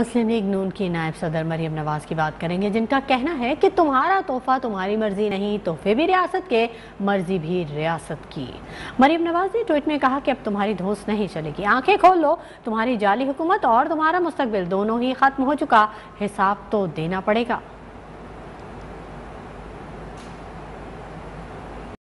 मुस्लिम league नून की नायब सदर मरियम नवाज़ की बात करेंगे, जिनका कहना है कि तुम्हारा तोहफा तुम्हारी मर्ज़ी नहीं, तोहफे भी रियासत के, मर्ज़ी भी रियासत की। मरियम नवाज़ ने ट्वीट में कहा कि अब तुम्हारी धोस नहीं चलेगी। आँखें खोल लो, तुम्हारी जाली हुकूमत और तुम्हारा मुस्तबिल दोनों ही खत्म हो चुका। हिसाब तो देना पड़ेगा।